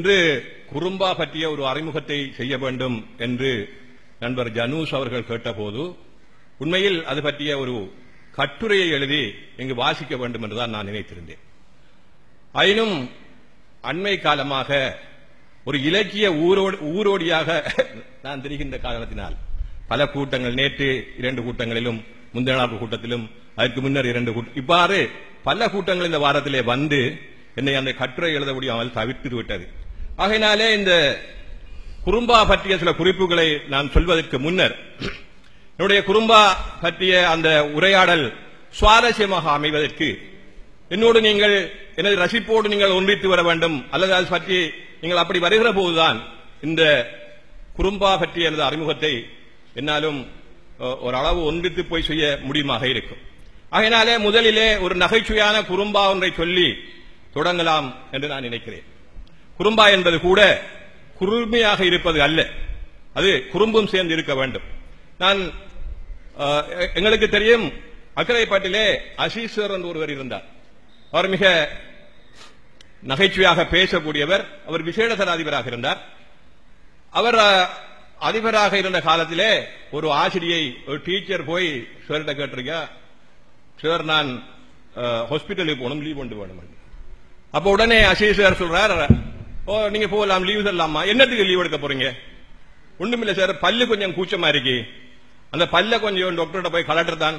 இன்று குறும்பா பற்றிய ஒரு அறிமுகத்தை செய்ய வேண்டும் என்று நண்பர் ஜனூஷ் அவர்கள் கேட்டபோது உண்மையில் அது பற்றிய ஒரு கட்டுரையை எழுதி இங்கு வாசிக்க வேண்டும் என்றுதான் நான் நினைத்திருந்தேன். ஆயினும் அண்மை காலமாக ஒரு இலக்கிய ஊரோடு ஊரோடியாக நான் திரிகின்ற காரணத்தினால் பல கூட்டங்கள் நேற்று இரண்டு கூட்டங்களிலும் முந்தின நாள் கூட்டத்திலும் அதற்கு முன்னர் இரண்டு கூட்டம் இவ்வாறு பல கூட்டங்கள் இந்த வாரத்திலே வந்து என்னை அந்த கட்டுரை எழுத முடியாமல் தவிர்த்து விட்டது. ஆகையினாலே இந்த குறும்பா பற்றிய சில குறிப்புகளை நான் சொல்வதற்கு முன்னர் என்னுடைய குறும்பா பற்றிய அந்த உரையாடல் சுவாரஸ்யமாக அமைவதற்கு என்னோடு நீங்கள் எனது ரசிப்போடு நீங்கள் ஒன்றித்து வர வேண்டும் அல்லது அது பற்றி நீங்கள் அப்படி வருகிற போதுதான் இந்த குறும்பா பற்றிய எனது அறிமுகத்தை என்னாலும் ஒரு அளவு ஒன்றித்து போய் செய்ய முடியுமாக இருக்கும். ஆகையினாலே முதலிலே ஒரு நகைச்சுவையான குறும்பா ஒன்றை சொல்லி தொடங்கலாம் என்று நான் நினைக்கிறேன். குறும்பா என்பது கூட குறுமையாக இருப்பது அல்ல. அது குறும்பும் சேர்ந்து இருக்க வேண்டும். நான் எங்களுக்கு தெரியும் அக்கரைப்பாட்டிலே அசீஸ்வர் என்று ஒருவர் இருந்தார். அவர் மிக நகைச்சுவையாக பேசக்கூடியவர். அவர் விசேட அதிபராக இருந்தார். அவர் அதிபராக இருந்த காலத்திலே ஒரு ஆசிரியை ஒரு டீச்சர் போய் சார்கிட்ட கேட்டிருக்கா சார் நான் ஹாஸ்பிட்டலுக்கு போகணும் லீவ் கொண்டு வேணும் என்று. அப்ப உடனே அசீஸ்வர் சொல்றார் ஓ நீங்க போகலாம் லீவ் தரலாமா? என்னத்துக்கு லீவ் எடுக்க போறீங்க? ஒண்ணுமில்ல சார் பல்லு கொஞ்சம் கூச்சமா இருக்கு. அந்த பல்ல கொஞ்சம் டாக்டர்கிட்ட போய் கலெக்டர் தான்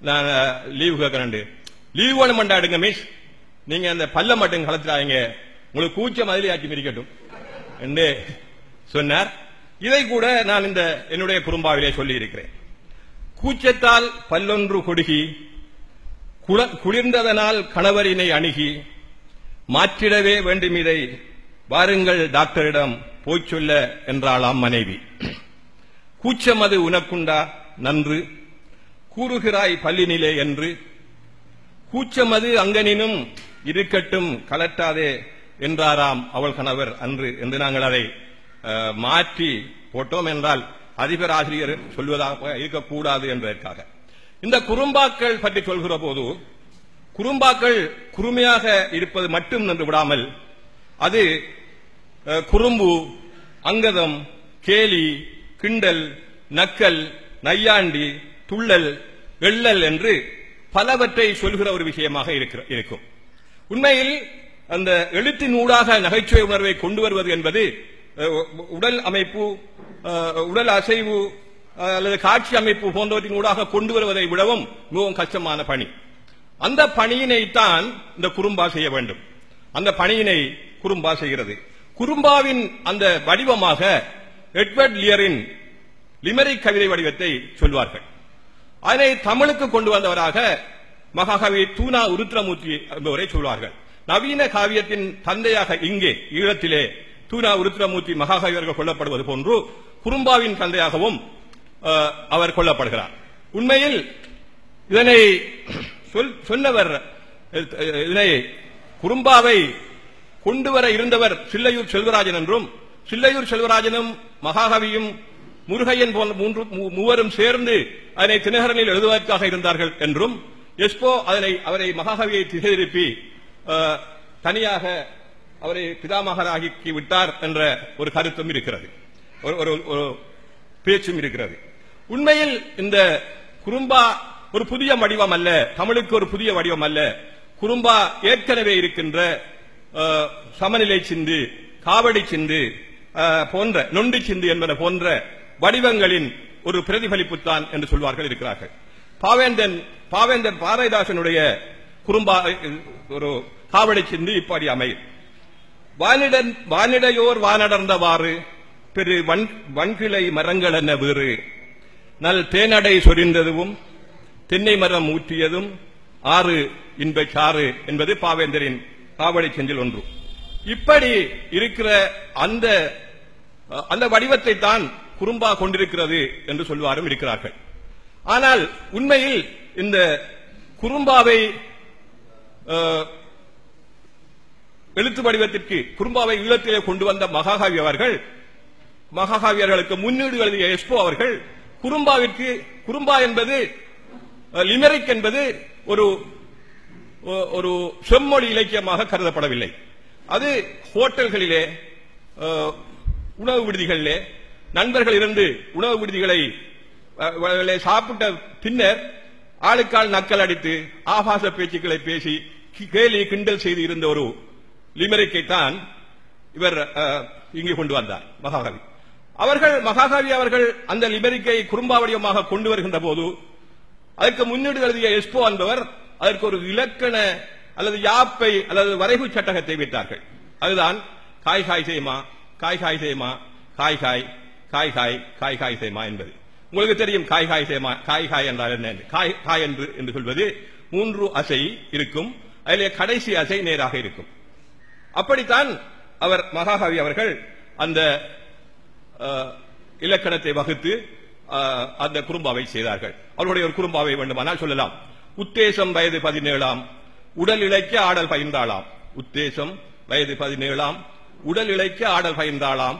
நான் லீவ் கேட்கறேன் லீவ் வேணும் எடுங்க மிஸ் நீங்க அந்த பல்ல மட்டும் கலத்துறாங்க உங்களுக்கு கூச்சம் அதிலே ஆக்கி மிரிக்கட்டும் என்று சொன்னார். இதை கூட நான் இந்த என்னுடைய குறும்பாவிலே சொல்லி இருக்கிறேன் கூச்சத்தால் பல்லொன்று கொடுகி குள- குளிர்ந்ததனால் கணவரினை அணுகி மாற்றிடவே வேண்டும் இதை. வாருங்கள் டாக்டரிடம் போய் சொல்ல என்றாளாம் மனைவி. கூச்சமது உனக்குண்டா? நன்று. கூறுகிறாய் பள்ளினிலே என்று. கூச்சமது அங்கனினும் இருக்கட்டும் கலட்டாதே என்றாராம் அவள் கணவர் அன்று என்று நாங்கள் அதை மாற்றி போட்டோம் என்றால் அதிபர் ஆசிரியர் சொல்வதாக இருக்கக்கூடாது என்பதற்காக. இந்த குறும்பாக்கள் பற்றி சொல்கிற போது குறும்பாக்கள் குறுமையாக இருப்பது மட்டும் நின்று விடாமல் அது குறும்பு அங்கதம் கேலி கிண்டல் நக்கல் நையாண்டி துள்ளல் வெள்ளல் என்று பலவற்றை சொல்கிற ஒரு விஷயமாக இருக்கிற- இருக்கும். உண்மையில் அந்த எழுத்தின் ஊடாக நகைச்சுவை உணர்வை கொண்டு வருவது என்பது உடல் அமைப்பு உடல் அசைவு அல்லது காட்சி அமைப்பு போன்றவற்றின் ஊடாக கொண்டு வருவதை விடவும் மிகவும் கஷ்டமான பணி. அந்த பணியினைத்தான் இந்த குறும்பா செய்ய வேண்டும். அந்த பணியினை குறும்பா செய்கிறது. குறும்பாவின் அந்த வடிவமாக எட்வர்ட் லியரின் லிமரிக் கவிதை வடிவத்தை சொல்வார்கள். அதனை தமிழுக்கு கொண்டு வந்தவராக மகாகவி தூனா உருத்ரமூர்த்தி என்பவரை சொல்வார்கள். நவீன காவியத்தின் தந்தையாக இங்கே ஈழத்திலே தூனா உருத்ரமூர்த்தி மகாகவி அவர்கள் கொல்லப்படுவது போன்று குறும்பாவின் தந்தையாகவும் அவர் கொல்லப்படுகிறார். உண்மையில் இதனை சொல்- சொன்னவர் இதனை குறும்பாவை கொண்டு வர இருந்தவர் சில்லையூர் செல்வராஜன் என்றும் சில்லையூர் செல்வராஜனும் மகாகவியும் முருகையன் போன்ற மூன்று மூ- மூவரும் சேர்ந்து அதனை தினகரனில் எழுதுவதற்காக இருந்தார்கள் என்றும் எஸ்போ அதனை அவரை மகாகவியை திசைதிருப்பி அஹ், தனியாக அவரை பிதாமகராகி விட்டார் என்ற ஒரு கருத்தும் இருக்கிறது. ஒரு ஒரு பேச்சும் இருக்கிறது. உண்மையில் இந்த குறும்பா ஒரு புதிய வடிவம் அல்ல. தமிழுக்கு ஒரு புதிய வடிவம் அல்ல. குறும்பா ஏற்கனவே இருக்கின்ற சமநிலை சிந்து காவடி சிந்து போன்ற நொண்டி சிந்து என்பன போன்ற வடிவங்களின் ஒரு பிரதிபலிப்புத்தான் என்று சொல்வார்கள் இருக்கிறார்கள். பாவேந்தன் பாவேந்தன் பாரதிதாசனுடைய குறும்பா ஒரு காவடி சிந்து இப்படி அமையும். வானிடன் வானிடையோர் வானடர்ந்தவாறு பெரு வன் வன்கிளை மரங்கள் என்ன வேறு. நல் தேனடை சொரிந்ததும் தென்னை மரம் ஊற்றியதும் ஆறு இன்ப சாறு என்பது பாவேந்தரின் காவடி செஞ்சில் ஒன்று. இப்படி இருக்கிற அந்த அந்த வடிவத்தை தான் குறும்பா கொண்டிருக்கிறது என்று சொல்வாரும் இருக்கிறார்கள். ஆனால் உண்மையில் இந்த குறும்பாவை எழுத்து வடிவத்திற்கு குறும்பாவை ஈழத்திலே கொண்டு வந்த மகாகாவி அவர்கள் மகாகாவியர்களுக்கு முன்னீடு எழுதிய எஸ்போ அவர்கள் குறும்பாவிற்கு குறும்பா என்பது லிமெரிக் என்பது ஒரு ஒ- ஒரு செம்மொழி இலக்கியமாக கருதப்படவில்லை. அது ஹோட்டல்களிலே உணவு விடுதிகளிலே நண்பர்கள் இருந்து உணவு விடுதிகளை சாப்பிட்ட பின்னர் ஆளுக்கால் நக்கல் அடித்து ஆபாச பேச்சுக்களை பேசி கேலி கிண்டல் செய்து இருந்த ஒரு லிமெரிக்கை தான் இவர் இங்கு கொண்டு வந்தார் மகாகவி. அவர்கள் மகாகவி அவர்கள் அந்த லிமெரிக்கை குறும்பாவடியமாக கொண்டு வருகின்ற போது அதற்கு முன்னெடு எழுதிய எஸ்போ என்பவர் அதற்கு ஒரு இலக்கண அல்லது யாப்பை அல்லது வரைவு சட்டகத்தை விட்டார்கள். அதுதான் காய் காய் செய்யுமா காய் காய் செய்யுமா காய் காய் காய் காய் காய் காய் செய்யுமா என்பது. உங்களுக்கு தெரியும் காய் காய் செய்யுமா காய் காய் என்றால் என்ன காய் காய் என்று என்று சொல்வது மூன்று அசை இருக்கும். அதிலே கடைசி அசை நேராக இருக்கும். அப்படித்தான் அவர் மகாகவி அவர்கள் அந்த இலக்கணத்தை வகுத்து அந்த குறும்பாவை செய்தார்கள். அவருடைய ஒரு குறும்பாவை வேண்டுமானால் சொல்லலாம். உத்தேசம் வயது பதினேழாம். உடல் இழைக்க ஆடல் பயின்றாளாம். உத்தேசம் வயது பதினேழாம். உடல் இழைக்க ஆடல் பயின்றாளாம்.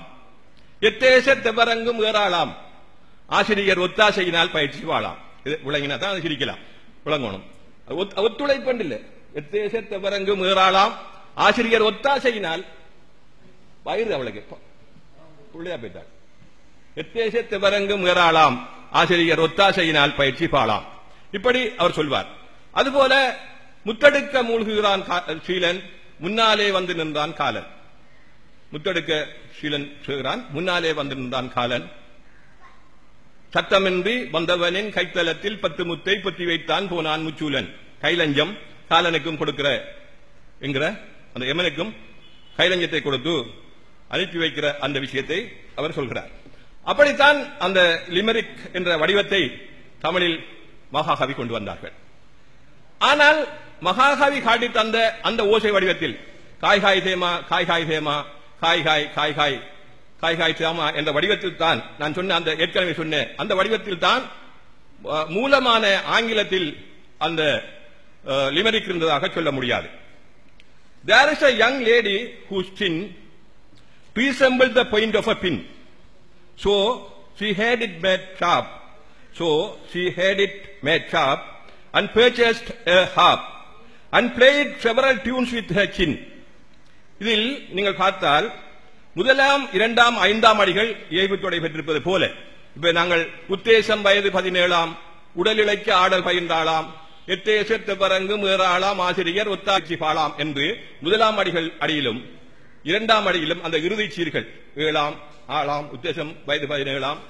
எத்தேச தெவரங்கும் ஏறாளாம். ஆசிரியர் ஒத்தாசையினால் பயிற்சி வாழாம் இது விளங்கினா தான் சிரிக்கலாம். விளங்கணும். ஒத்- ஒத்துழைப்பு இல்லை. எத்தேச தெவரங்கும் ஏறாளாம். ஆசிரியர் ஒத்தாசையினால் வயிறு அவளுக்கு. பிள்ளையா போயிட்டாள். எத்தேசத்து வரங்கும் ஏறாளாம் ஆசிரியர் ஒத்தாசையினால் பயிற்சி பாலாம். இப்படி அவர் சொல்வார். அதுபோல முத்தெடுக்க மூழ்குகிறான் சீலன் முன்னாலே வந்து நின்றான் காலன். முத்தெடுக்க சீலன் சொல்கிறான் முன்னாலே வந்து நின்றான் காலன். சத்தமின்றி வந்தவனின் கைத்தலத்தில் பத்து முத்தை பற்றி வைத்தான் போனான் முச்சூலன். கைலஞ்சம் காலனுக்கும் கொடுக்கிற என்கிற அந்த எமனுக்கும் கைலஞ்சத்தை கொடுத்து அனுப்பி வைக்கிற அந்த விஷயத்தை அவர் சொல்கிறார். அப்படித்தான் அந்த லிமரிக் என்ற வடிவத்தை தமிழில் மகாகவி கொண்டு வந்தார்கள் ஆனால் மகாகவி காட்டி தந்த அந்த ஓசை வடிவத்தில் காய் காய் தேமா காய் காய் தேமா காய் காய் காய் காய் காய் காய் தேமா என்ற வடிவத்தில் தான் நான் சொன்ன அந்த ஏற்கனவே சொன்ன அந்த வடிவத்தில் தான் மூலமான ஆங்கிலத்தில் அந்த லிமரிக் இருந்ததாக சொல்ல முடியாது there is a young lady who chin resembled the point of a pin. So she had it made sharp. So she had it made sharp and purchased a harp and played several tunes with her chin. இதில் நீங்கள் பார்த்தால் முதலாம் இரண்டாம் ஐந்தாம் அடிகள் ஏய்வுத்தொடை பெற்றிருப்பது போல இப்ப நாங்கள் உத்தேசம் வயது பதினேழாம் உடல் இழைக்க ஆடல் பயின்றாளாம் எத்தேசத்து பரங்கு மேறாளாம் ஆசிரியர் ஒத்தாட்சி பாலாம் என்று முதலாம் அடிகள் அடியிலும் இரண்டாம் அடியிலும் அந்த இறுதி சீர்கள் ஏழாம் ஆளாம் உத்தேசம் வயது பதினேழாம்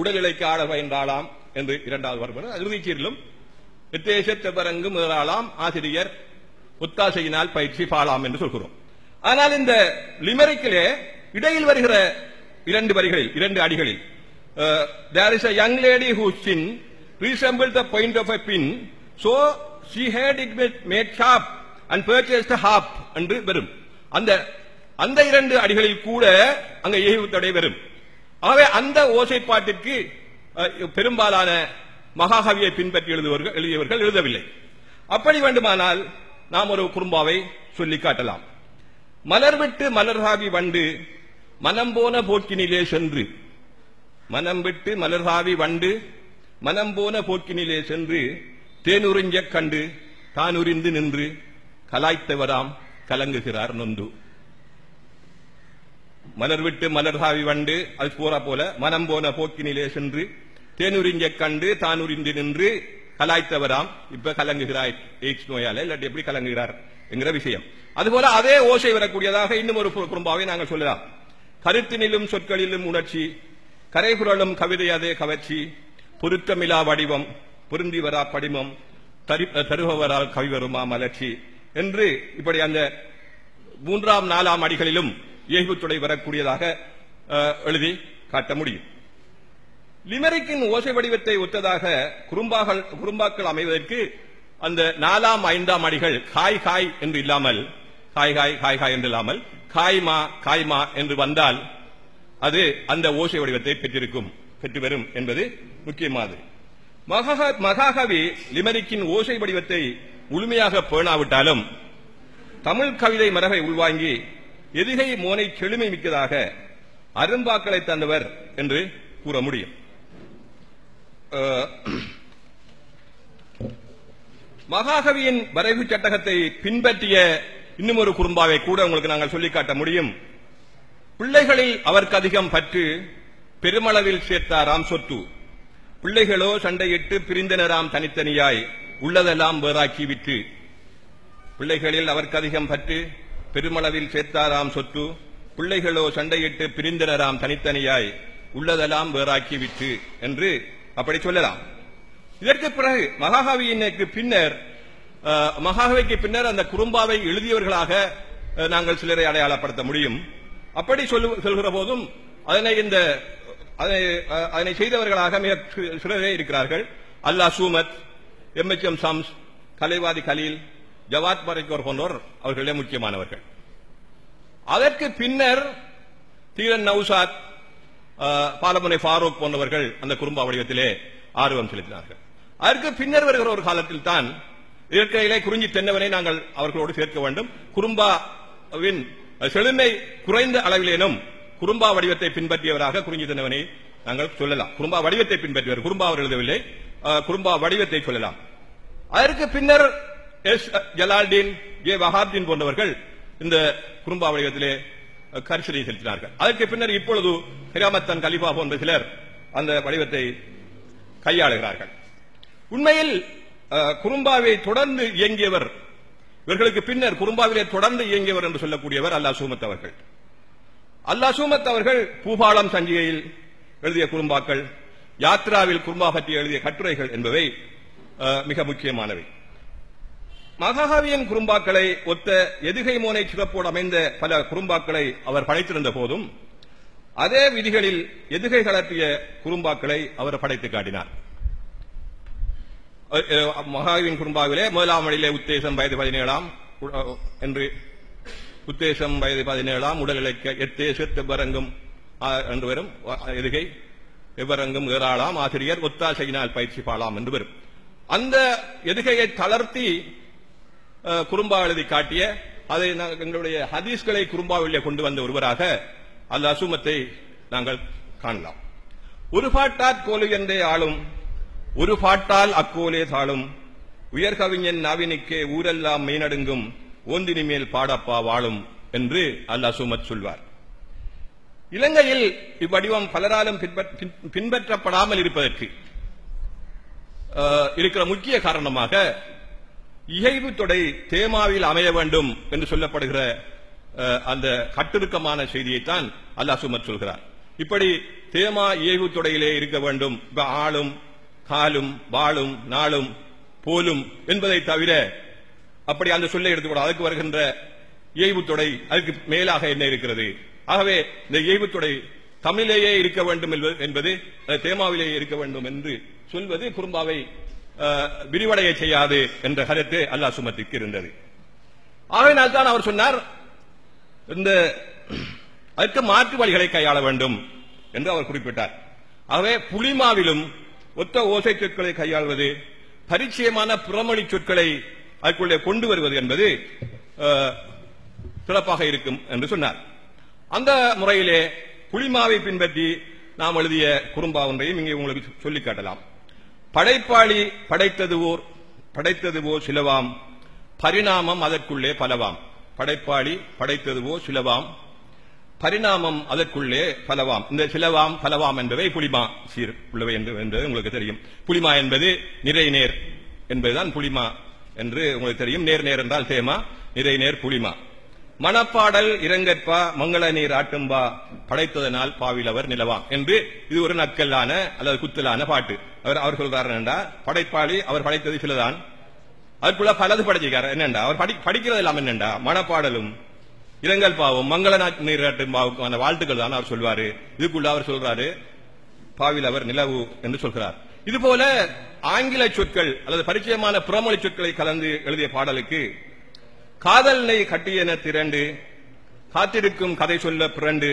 உடல்நிலைக்கு ஆட பயின்றாளாம் என்று இரண்டாவது வருவது இறுதி சீரிலும் உத்தேச பரங்கு முதலாளாம் ஆசிரியர் ஒத்தாசையினால் பயிற்சி பாலாம் என்று சொல்கிறோம். ஆனால் இந்த லிமரிக்கிலே இடையில் வருகிற இரண்டு வரிகளில் இரண்டு அடிகளில் there is a young lady who chin resemble the point of a pin so she had it made sharp and and harp என்று வரும். அந்த அந்த இரண்டு அடிகளில் கூட அங்க ஏகுத்தடை வரும். ஆகவே அந்த ஓசைப்பாட்டிற்கு பெரும்பாலான மகாகவியை பின்பற்றி எழுதுவர்கள் எழுதியவர்கள் எழுதவில்லை. அப்படி வேண்டுமானால் நாம் ஒரு குறும்பாவை சொல்லி காட்டலாம். மலர் விட்டு மலர்காவி வண்டு மனம் போன போக்கினிலே சென்று. மனம் விட்டு மலர்காவி வண்டு மனம் போன போக்கினிலே சென்று தேனுறிஞ்ச கண்டு தானுரிந்து நின்று கலாய்த்தவராம் கலங்குகிறார் நொந்து. மலர் விட்டு மலர்காவி வண்டு அது போற போல. மனம் போன போக்கினிலே சென்று தேனுரிஞ்ச கண்டு தானுரிந்து நின்று கலாய்த்தவராம். இப்ப கலங்குகிறாய் எய்ட்ஸ் நோயால இல்லாட்டி எப்படி கலங்குகிறார் என்கிற விஷயம். அதுபோல அதே ஓசை வரக்கூடியதாக இன்னும் ஒரு குறும்பாவை நாங்கள் சொல்லலாம். கருத்தினிலும் சொற்களிலும் உணர்ச்சி கரைகுரலும் கவிதை அதே கவர்ச்சி பொருத்தமிலா வடிவம் பொருந்தி வரா படிமம் தருபவரால் கவி வருமா மலர்ச்சி என்று இப்படி அந்த மூன்றாம் நாலாம் அடிகளிலும் இயல்புத்துறை வரக்கூடியதாக எழுதி காட்ட முடியும். லிமரிக்கின் ஓசை வடிவத்தை ஒத்ததாக குறும்பாக்கள் குறும்பாக்கள் அமைவதற்கு அந்த நாலாம் ஐந்தாம் அடிகள் காய் காய் என்று இல்லாமல் காய் காய் காய் காய் என்று இல்லாமல் காய்மா காய்மா என்று வந்தால் அது அந்த ஓசை வடிவத்தை பெற்றிருக்கும் பெற்று வரும் என்பது முக்கியமானது. மகாகவி லிமரிக்கின் ஓசை வடிவத்தை முழுமையாக பேணாவிட்டாலும் தமிழ் கவிதை மரபை உள்வாங்கி எதிகை மோனை செழுமை மிக்கதாக அரும்பாக்களை தந்தவர் என்று கூற முடியும். மகாகவியின் வரைவு சட்டகத்தை பின்பற்றிய இன்னும் ஒரு குறும்பாவை கூட உங்களுக்கு நாங்கள் சொல்லிக்காட்ட முடியும். பிள்ளைகளில் அவருக்கு அதிகம் பற்று பெருமளவில் சேர்த்தாராம் சொத்து. பிள்ளைகளோ சண்டையிட்டு பிரிந்தனராம் தனித்தனியாய் உள்ளதெல்லாம் வேறாக்கி விட்டு பிள்ளைகளில் அவருக்கு அதிகம் பற்று பெருமளவில் சேர்த்தாராம் சொத்து பிள்ளைகளோ சண்டையிட்டு பிரிந்தனராம் தனித்தனியாய் உள்ளதெல்லாம் வேறாக்கி விட்டு என்று அப்படி சொல்லலாம். இதற்கு பிறகு மகாகவியினுக்கு பின்னர் மகாகவிக்கு பின்னர் அந்த குறும்பாவை எழுதியவர்களாக நாங்கள் சிலரை அடையாளப்படுத்த முடியும். அப்படி சொல்லு- சொல்கிற போதும் அதனை இந்த அதனை அதனை செய்தவர்களாக மிக சிலரே இருக்கிறார்கள். அல்லா சூமத் M H M Shams Kalaivathi Kaleel Jawad பரைக்கோர் போன்றோர் அவர்களே முக்கியமானவர்கள். அதற்கு பின்னர் தீரன் நௌசாத் பாலமுனை ஃபாரூக் போன்றவர்கள் அந்த குறும்பா வடிவத்திலே ஆர்வம் செலுத்தினார்கள். அதற்கு பின்னர் வருகிற ஒரு காலத்தில் தான் இயற்கையிலே குறிஞ்சி தென்னவனை நாங்கள் அவர்களோடு சேர்க்க வேண்டும். குறும்பாவின் செழுமை குறைந்த அளவிலேனும் குறும்பா வடிவத்தை பின்பற்றியவராக குறிஞ்சி தென்னவனை நாங்கள் சொல்லலாம். குறும்பா வடிவத்தை பின்பற்றியவர் குறும்பா அவர் எழுதவில்லை. குறும்பா வடிவத்தை சொல்லலாம். அதற்கு பின்னர் எஸ் ஜலால்டீன் ஏ வஹாப்தீன் போன்றவர்கள் இந்த குறும்பா வடிவத்திலே கரிசனை செலுத்தினார்கள். அதற்கு பின்னர் இப்பொழுது ஹிராமத்தன் கலிபா போன்ற சிலர் அந்த வடிவத்தை கையாளுகிறார்கள். உண்மையில் குறும்பாவை தொடர்ந்து இயங்கியவர் இவர்களுக்கு பின்னர் குறும்பாவிலே தொடர்ந்து இயங்கியவர் என்று சொல்லக்கூடியவர் அல்லா சூமத் அவர்கள். அல்லா சூமத் அவர்கள் பூபாலம் சஞ்சிகையில் எழுதிய குறும்பாக்கள் யாத்ராவில் குறும்பா பற்றி எழுதிய கட்டுரைகள் என்பவை அஹ், மிக முக்கியமானவை. மகாகவியின் குறும்பாக்களை ஒத்த எதுகை மோனை சிறப்போடு அமைந்த பல குறும்பாக்களை அவர் படைத்திருந்த போதும் அதே விதிகளில் எதுகை கலப்பிய குறும்பாக்களை அவர் படைத்து காட்டினார். மகாவின் குறும்பாவிலே முதலாம் வழியிலே உத்தேசம் வயது பதினேழாம் என்று உத்தேசம் வயது பதினேழாம் உடலிழைக்க எத்தேச தெவ்வரங்கும் ஆ- என்று வரும் எதுகை எவ்வரங்கும் ஏறாளாம் ஆசிரியர் ஒத்தாசையினால் பயிற்சி பாலாம் என்று வரும். அந்த எதுகையை தளர்த்தி குறும்பா எழுதி காட்டிய அதை எங்களுடைய ஹதீஸ்களை குறும்பாவிலே கொண்டு வந்த ஒருவராக அந்த அசுமத்தை நாங்கள் காணலாம். ஒரு பாட்டால் கோலு என்றே ஆளும் ஒரு பாட்டால் அக்கோலே தாளும் உயர்கவிஞன் நாவினுக்கே ஊரெல்லாம் மெய்நடுங்கும் ஓந்தினி மேல் பாடப்பா வாழும் என்று அல் அசுமத் சொல்வார். இலங்கையில் இவ்வடிவம் பலராலும் பின்- பின்பற்றப்படாமல் இருப்பதற்கு அஹ், இருக்கிற முக்கிய காரணமாக இயைவு தொடை தேமாவில் அமைய வேண்டும் என்று சொல்லப்படுகிற அந்த கட்டிருக்கமான செய்தியைத்தான் அல்லாஹ் சுமர் சொல்கிறார். இப்படி தேமா இயைவு தொடையிலே இருக்க வேண்டும். இப்ப ஆளும் காலும் வாழும் நாளும் போலும் என்பதை தவிர அப்படி அந்த சொல்லை எடுத்துக்கூட அதுக்கு வருகின்ற இயைவு தொடை அதுக்கு மேலாக என்ன இருக்கிறது? ஆகவே இந்த இயைவு தொடை தமிழிலேயே இருக்க வேண்டும் என்பது- என்பது தேமாவிலேயே இருக்க வேண்டும் என்று சொல்வது குறும்பாவை விரிவடைய செய்யாது என்ற கருத்து அல்லாஹ் சுமத்திற்கு இருந்தது ஆகையினால் தான் அவர் சொன்னார் இந்த அதற்கு மாற்று வழிகளை கையாள வேண்டும் என்று அவர் குறிப்பிட்டார். ஆகவே புலிமாவிலும் ஒத்த ஓசை சொற்களை கையாள்வது பரிச்சயமான புறமொழி சொற்களை அதற்குள்ளே கொண்டு வருவது என்பது சிறப்பாக இருக்கும் என்று சொன்னார். அந்த முறையிலே புலிமாவை பின்பற்றி நாம் எழுதிய குறும்பா ஒன்றையும் இங்கே உங்களுக்கு சொல்லிக் காட்டலாம். படைப்பாளி படைத்தது ஓர் சிலவாம் பரிணாமம் அதற்குள்ளே பலவாம். படைப்பாளி படைத்ததுவோ சிலவாம் பரிணாமம் அதற்குள்ளே பலவாம். இந்த சிலவாம் பலவாம் என்பவை புலிமா சீர் உள்ளவை என்று என்பது உங்களுக்கு தெரியும். புலிமா என்பது நிறை நேர் என்பதுதான் புலிமா என்று உங்களுக்கு தெரியும். நேர் நேர் என்றால் தேமா நிறை நேர் புலிமா. மணப்பாடல் இரங்கற்பா மங்கள நீர் ஆட்டும்பா படைத்ததனால் பாவிலவர் நிலவாம் என்று இது ஒரு நக்கல்லான அல்லது குத்தலான பாட்டு. அவர் அவர் சொல்றாரு என்னண்டா? படைப்பாளி அவர் படைத்தது சிலதான். அதுக்குள்ள பலது படைச்சிருக்காரு. என்னண்டா? அவர் படி படிக்கிறது எல்லாம் என்னண்டா? மனப்பாடலும் இரங்கல் பாவம் மங்கள நாட்டு நீராட்டும் பாவுக்கான வாழ்த்துக்கள் தான் அவர் சொல்வாரு. இதுக்குள்ள அவர் சொல்றாரு பாவில் அவர் நிலவு என்று சொல்கிறார். இது போல ஆங்கில சொற்கள் அல்லது பரிச்சயமான புறமொழி சொற்களை கலந்து எழுதிய பாடலுக்கு காதல் நெய் கட்டியன திரண்டு காத்திருக்கும் கதை சொல்ல பிறண்டு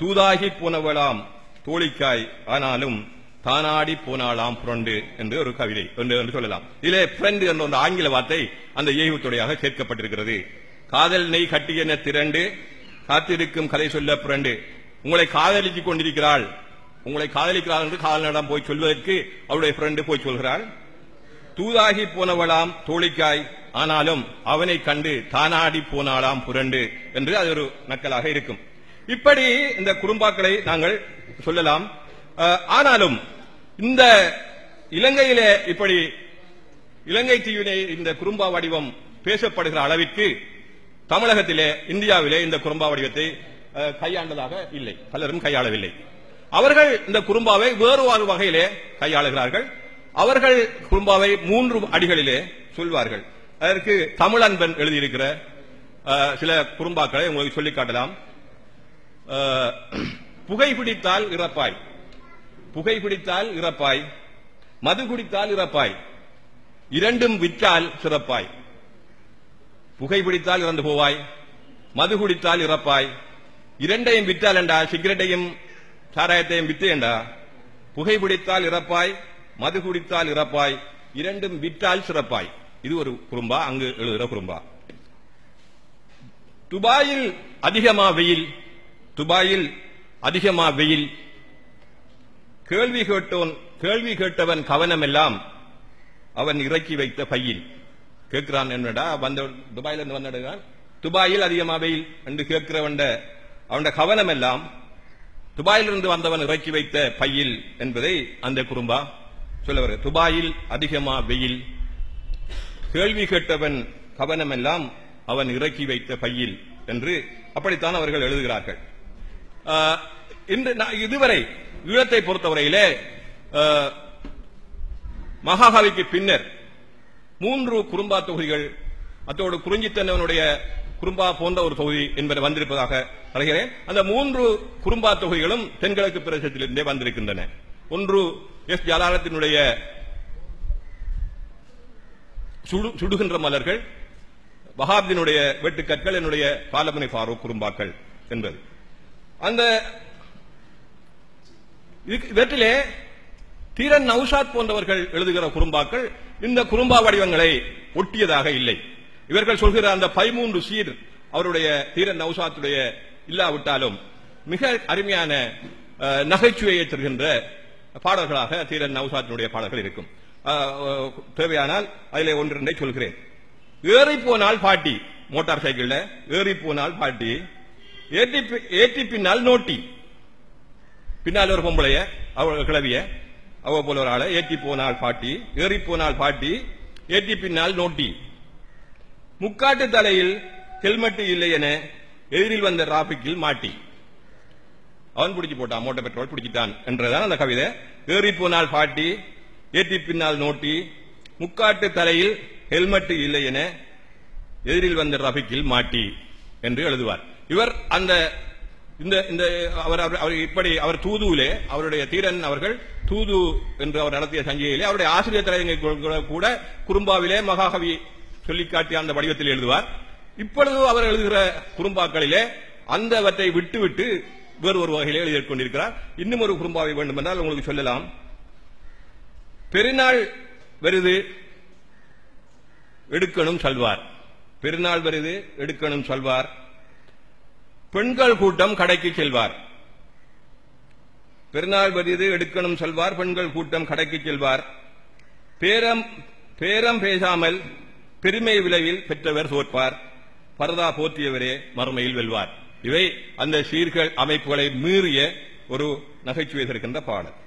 தூதாகி போனவளாம் தோழிக்காய் ஆனாலும் தானாடி போனாளாம் புரண்டு என்று ஒரு கவிதை என்று என்று சொல்லலாம். இதிலே ஃப்ரெண்ட் என்ற ஒரு ஆங்கில வார்த்தை அந்த ஏய்வுத்துறையாக சேர்க்கப்பட்டிருக்கிறது காதல் நெய் கட்டியன திரண்டு காத்திருக்கும் கதை சொல்ல பிறண்டு உங்களை காதலித்துக் கொண்டிருக்கிறாள். உங்களை காதலிக்கிறாள் என்று காதலிடம் போய் சொல்வதற்கு அவருடைய ஃப்ரெண்டு போய் சொல்கிறாள். தூதாகி போனவளாம் தோழிக்காய் ஆனாலும் அவனை கண்டு தானாடி போனாளாம் புரண்டு என்று அது ஒரு நக்கலாக இருக்கும். இப்படி இந்த குறும்பாக்களை நாங்கள் சொல்லலாம். ஆனாலும் இந்த இலங்கையிலே இப்படி இலங்கை தீவினை இந்த குறும்பா வடிவம் பேசப்படுகிற அளவிற்கு தமிழகத்திலே இந்தியாவிலே இந்த குறும்பா வடிவத்தை அஹ், கையாண்டதாக இல்லை. பலரும் கையாளவில்லை. அவர்கள் இந்த குறும்பாவை வேறு ஒரு வகையிலே கையாளுகிறார்கள். அவர்கள் குறும்பாவை மூன்று அடிகளிலே சொல்வார்கள். அதற்கு தமிழ் அன்பன் எழுதியிருக்கிற சில குறும்பாக்களை உங்களுக்கு சொல்லிக் காட்டலாம். புகைப்பிடித்தால் இறப்பாய். புகைப்பிடித்தால் இறப்பாய். மது குடித்தால் இறப்பாய். இரண்டும் விற்றால் சிறப்பாய். புகைப்பிடித்தால் இறந்து போவாய். மது குடித்தால் இறப்பாய். இரண்டையும் விற்றால் என்றா சிகரெட்டையும் சாராயத்தையும் விற்று என்றா புகைப்பிடித்தால் இறப்பாய் மது குடித்தால் இறப்பாய். இரண்டும் விற்றால் சிறப்பாய். இது ஒரு குறும்பா அங்கு எழுதுகிற குறும்பா. துபாயில் அதிகமா வெயில் துபாயில் அதிகமா வெயில். கேள்வி கேட்டோன் கேள்வி கேட்டவன் கவனம் எல்லாம் அவன் இறக்கி வைத்த பையில். கேட்கிறான் என்னடா வந்த துபாயிலிருந்து வந்தடுகிறான் துபாயில் அதிகமா வெயில் என்று கேட்கிறவன் அவனோட கவனம் எல்லாம் துபாயிலிருந்து வந்தவன் இறக்கி வைத்த பையில் என்பதை அந்த குறும்பா சொல்ல வருது. துபாயில் அதிகமா வெயில் கேள்வி கேட்டவன் கவனமெல்லாம் அவன் இறக்கி வைத்த பையில் என்று அப்படித்தான் அவர்கள் எழுதுகிறார்கள். ஆஹ், இன்று இதுவரை ஈழத்தை பொறுத்தவரையிலே ஆஹ், பின்னர் மூன்று குறும்பா தொகுதிகள் அத்தோடு குறிஞ்சித்தன்னவனுடைய குறும்பா போன்ற ஒரு தொகுதி என்பது வந்திருப்பதாக அறிகிறேன். அந்த மூன்று குறும்பா தொகுதிகளும் தென்கிழக்கு பிரதேசத்திலிருந்தே வந்திருக்கின்றன. ஒன்று எஸ். ஜலாலத்தினுடைய சுடு- சுடுகின்ற மலர்கள் வஹாப்தினுடைய வெட்டுக்கற்கள் என்னுடைய பாலமனை ஃபாரூக் குறும்பாக்கள் என்பது. அந்த இவற்றிலே தீரன் நௌஷாத் போன்றவர்கள் எழுதுகிற குறும்பாக்கள் இந்த குறும்பா வடிவங்களை ஒட்டியதாக இல்லை. இவர்கள் சொல்கிற அந்த பதிமூன்று சீர் அவருடைய தீரன் நவுசாத்துடைய இல்லாவிட்டாலும் மிக அருமையான அஹ், நகைச்சுவையை தருகின்ற பாடல்களாக தீரன் நவுசாத்தினுடைய பாடல்கள் இருக்கும். தேவையானால் அதில் ஒன்றிரண்டை சொல்கிறேன். ஏறி போனால் பாட்டி மோட்டார் சைக்கிள்ல ஏறி போனால் பாட்டி ஏற்றி பி- ஏற்றி பின்னால் நோட்டி. பின்னால் ஒரு பொம்பளைய அவள் கிளவிய அவ போல ஒரு ஆளை ஏற்றி போனால் பாட்டி ஏறி போனால் பாட்டி ஏற்றி பின்னால் நோட்டி. முக்காட்டு தலையில் ஹெல்மெட் இல்லை என எதிரில் வந்த டிராபிக்கில் மாட்டி. அவன் பிடிச்சி போட்டான் மோட்டார் பெட்ரோல் பிடிச்சிட்டான் என்றதான் அந்த கவிதை. ஏறி போனால் பாட்டி ஏற்றி பின்னால் நோட்டி முக்காட்டு தலையில் ஹெல்மெட் இல்லை என எதிரில் வந்த ரபிக்கில் மாட்டி என்று எழுதுவார். இவர் அந்த இந்த இந்த அவர் அவர் இப்படி அவர் தூதுவிலே அவருடைய தீரன் அவர்கள் தூது என்று அவர் நடத்திய சஞ்சிகையிலே அவருடைய ஆசிரியர் தலைவர்கள் கூட குறும்பாவிலே மகாகவி சொல்லிக்காட்டிய அந்த வடிவத்தில் எழுதுவார். இப்பொழுது அவர் எழுதுகிற குறும்பாக்களிலே அந்தவற்றை விட்டுவிட்டு வேறு ஒரு வகையில் எழுதி கொண்டிருக்கிறார். இன்னும் ஒரு குறும்பாவை வேண்டும் என்றால் உங்களுக்கு சொல்லலாம். பெருநாள் வருது எடுக்கணும் சொல்வார். பெருநாள் வருது எடுக்கணும் சொல்வார். பெண்கள் கூட்டம் கடைக்கு செல்வார். பெருநாள் வருது எடுக்கணும் சொல்வார். பெண்கள் கூட்டம் கடைக்கு செல்வார். பேரம் பேரம் பேசாமல் பெருமை விளைவில் பெற்றவர் தோற்பார். பரதா போற்றியவரே மறுமையில் வெல்வார். இவை அந்த சீர்கள் அமைப்புகளை மீறிய ஒரு நகைச்சுவை இருக்கின்ற பாடல்.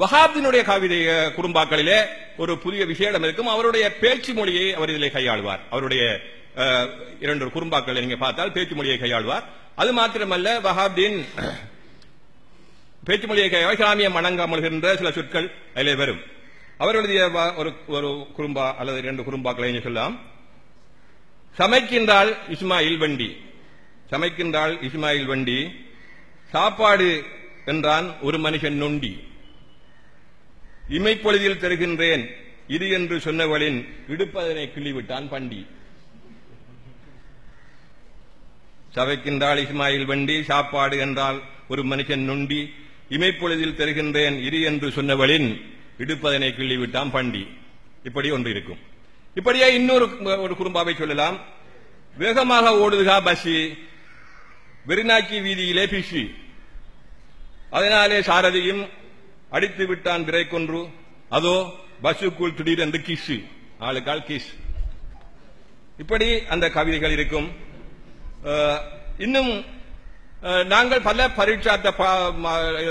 வஹாப்தினுடைய கவிதை குறும்பாக்களிலே ஒரு புதிய விஷயம் இருக்கும். அவருடைய பேச்சு மொழியை அவர் இதிலே கையாளுவார். அவருடைய அஹ், இரண்டு குறும்பாக்களை நீங்க பார்த்தால் பேச்சு மொழியை கையாளுவார். அது மாத்திரமல்ல வஹாப்தீன் பேச்சு மொழியை கையாள இஸ்லாமியம் வணங்காமல்கின்ற சில சொற்கள் அதிலே வரும். அவர் எழுதிய ஒரு ஒரு குறும்பா அல்லது இரண்டு குறும்பாக்களை சொல்லலாம். சமைக்கின்றால் இஸ்மாயில் வண்டி. சமைக்கின்றால் இஸ்மாயில் வண்டி. சாப்பாடு என்றான் ஒரு மனுஷன் நொண்டி. இமைப்பொழுதில் தருகின்றேன். இது என்று சொன்னவளின் இடுப்பதனை கிள்ளிவிட்டான் பண்டி. சவைக்கின்றால் இஸ்மாயில் வண்டி சாப்பாடு என்றால் ஒரு மனுஷன் நொண்டி இமைப்பொழுதில் தருகின்றேன் இரு என்று சொன்னவளின் இடுப்பதனை கிள்ளிவிட்டான் பண்டி. இப்படி ஒன்று இருக்கும். இப்படியே இன்னொரு ஒரு குறும்பாவை சொல்லலாம். வேகமாக ஓடுதுகா பசி வெறிநாக்கி வீதியிலே பிஷி அதனாலே சாரதியும் அடித்து விட்டான் பிரேக் ஒன்று அதோ திடீர் திடீரென்று கிஸ் ஆளுக்கால் கிஸ் இப்படி அந்த கவிதைகள் இருக்கும். இன்னும் நாங்கள் பல பரீட்சார்த்த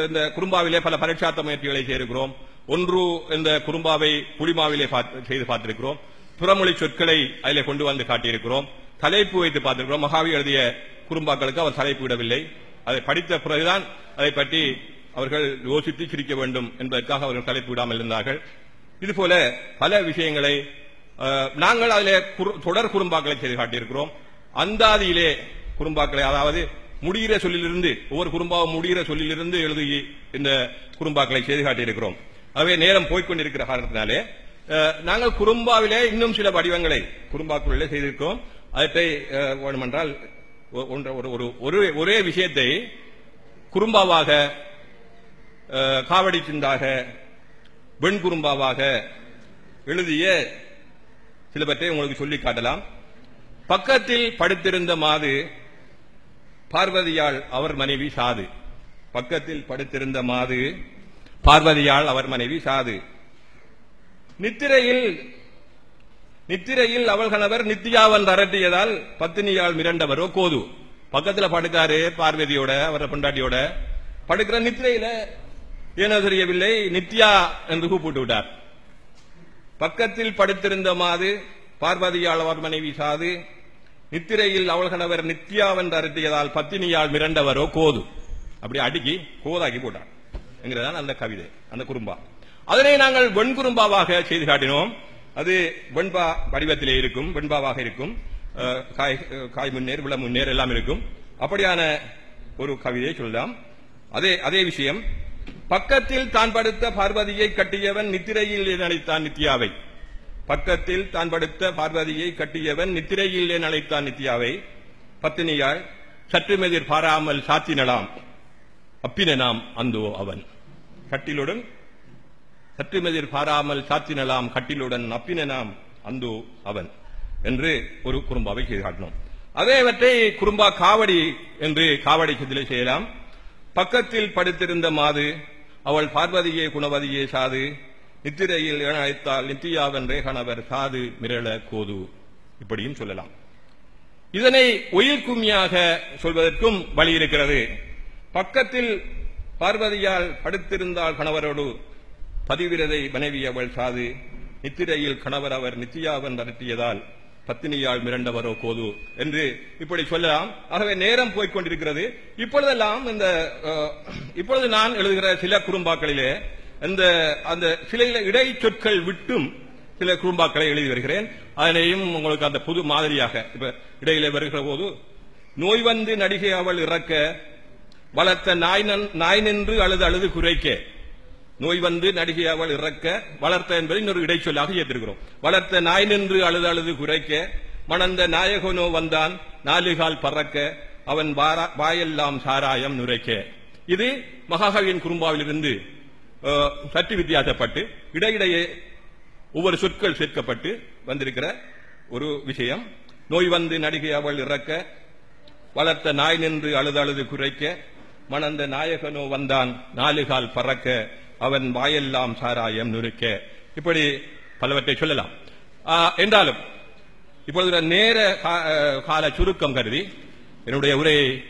இந்த குறும்பாவிலே பல பரீட்சார்த்த முயற்சிகளை செய்திருக்கிறோம். ஒன்று இந்த குறும்பாவை புலிமாவிலே செய்து பார்த்திருக்கிறோம். புறமொழி சொற்களை அதிலே கொண்டு வந்து காட்டியிருக்கிறோம். தலைப்பு வைத்து பார்த்திருக்கிறோம். மகாவி எழுதிய குறும்பாக்களுக்கு அவர் தலைப்பு விடவில்லை அதை படித்த பிறகுதான் அதை பற்றி அவர்கள் யோசித்து சிரிக்க வேண்டும் என்பதற்காக அவர்கள் தலைப்பு விடாமல் இருந்தார்கள். இதுபோல பல விஷயங்களை நாங்கள் அதிலே தொடர் குறும்பாக்களை செய்து காட்டியிருக்கிறோம். அந்தாதியிலே குறும்பாக்களை அதாவது முடிகிற சொல்லிலிருந்து ஒவ்வொரு குறும்பாவும் முடிகிற சொல்லிலிருந்து எழுதி இந்த குறும்பாக்களை செய்து காட்டியிருக்கிறோம். ஆகவே நேரம் போய்க்கொண்டிருக்கிற காரணத்தினாலே நாங்கள் குறும்பாவிலே இன்னும் சில வடிவங்களை குறும்பாக்குள்ளே செய்திருக்கிறோம். அவற்றை அஹ், வேண்டுமென்றால் ஒன்ற- ஒரு- ஒரு- ஒரே விஷயத்தை குறும்பாவாக காவடி சிந்தாக வெண்குறும்பாவாக எழுதிய சிலவற்றை உங்களுக்கு சொல்லி காட்டலாம். பக்கத்தில் படுத்திருந்த மாது பார்வதியாள் அவர் மனைவி சாது. பக்கத்தில் படுத்திருந்த மாது பார்வதியால் அவர் மனைவி சாது. நித்திரையில் நித்திரையில் அவள் கணவர் நித்தியாவன் அரட்டியதால் பத்தினியால் மிரண்டவரோ கோது. பக்கத்துல படுக்காரு பார்வதியோட அவர பொண்டாட்டியோட. படுக்கிற நித்திரையில ஏனோ தெரியவில்லை? நித்யா என்று கூப்பிட்டு விட்டார். பக்கத்தில் படுத்திருந்த மாது பார்வதியால் அவர் மனைவி சாது நித்திரையில் அவள் கணவர் நித்யாவென்று அரட்டியதால் பத்தினியால் மிரண்டவரோ கோது. அப்படி அடுக்கி கோதாக்கி போட்டார். என்கிறதான் அந்த கவிதை அந்த குறும்பா. அதனை நாங்கள் வெண்குறும்பாவாக செய்து காட்டினோம். அது வெண்பா வடிவத்திலே இருக்கும் வெண்பாவாக இருக்கும். அஹ், காய் காய் முன்னேர் விள முன்னேர் எல்லாம் இருக்கும். அப்படியான ஒரு கவிதையை சொல்லலாம் அதே அதே விஷயம் பக்கத்தில் தான் படுத்த பார்வதியை கட்டியவன் நித்திரையில் நினைத்தான் நித்யாவை. பக்கத்தில் தான் படுத்த பார்வதியை கட்டியவன் நித்திரையில் அழைத்தான் நித்யாவை. பத்தினியாள் சற்றுமெதிர் பாராமல் சாத்தினலாம் அப்பினனாம் அந்தோ அவன். கட்டிலுடன் சற்றுமெதிர் பாராமல் சாத்தினலாம் கட்டிலுடன் அப்பினனாம் அந்தோ அவன் என்று ஒரு குறும்பாவை செய்து காட்டினோம். அதேவற்றை குறும்பா காவடி என்று காவடி சிதிலை செய்யலாம். பக்கத்தில் படுத்திருந்த மாது அவள் பார்வதியே குணவதியே சாது நித்திரையில் என அழைத்தால் நித்தியாவென்றே கணவர் சாது மிரள கோது. இப்படியும் சொல்லலாம். இதனை உயிர்கும்மியாக சொல்வதற்கும் வழி இருக்கிறது. பக்கத்தில் பார்வதியால் படுத்திருந்தால் கணவரோடு பதிவிரதை மனைவி அவள் சாது நித்திரையில் கணவர் அவர் நித்தியாவன் நடத்தியதால் பத்தினியால் மிரண்டவரோ கோது என்று இப்படி சொல்லலாம். ஆகவே நேரம் போய்கொண்டிருக்கிறது இப்பொழுதெல்லாம் இந்த இப்பொழுது நான் எழுதுகிற சில குறும்பாக்களிலே இந்த அந்த சில இடைச்சொற்கள் விட்டும் சில குறும்பாக்களை எழுதி வருகிறேன். அதனையும் உங்களுக்கு அந்த புது மாதிரியாக இப்ப இடையிலே வருகிற போது நோய் வந்து நடிகை அவள் இறக்க வளர்த்த நாய் நன்- நாய் நின்று அழுது அழுது குறைக்க. நோய் வந்து நடிகை அவள் இறக்க வளர்த்த என்பதை இன்னொரு இடைச்சொல்லாக ஏற்றிருக்கிறோம் வளர்த்த நாய் நின்று அழுது அழுது குறைக்க மணந்த நாயகனோ வந்தான் நாலுகால் பறக்க அவன் வாரா- வாயெல்லாம் சாராயம் நுரைக்க. இது மகாகவியின் குறும்பாவிலிருந்து சற்று வித்தியாசப்பட்டு இடையிடையே ஒவ்வொரு சொற்கள் சேர்க்கப்பட்டு வந்திருக்கிற ஒரு விஷயம். நோய் வந்து நடிகை அவள் இறக்க வளர்த்த நாய் நின்று அழுது அழுது குறைக்க மணந்த நாயகனோ வந்தான். நாலுகால் பறக்க அவன் வாயெல்லாம் சாராயம் நுறுக்க. இப்படி பலவற்றை சொல்லலாம். என்றாலும் இப்பொழுது நான் நேர அஹ், கால சுருக்கம் கருதி என்னுடைய உரையை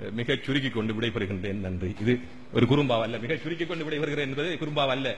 மிக மிகச் சுருக்கிக் கொண்டு விடைபெறுகின்றேன். நன்றி. இது ஒரு குறும்பாவல்ல. மிக சுருக்கிக் கொண்டு விடைபெறுகிறேன் என்பது குறும்பாவல்ல.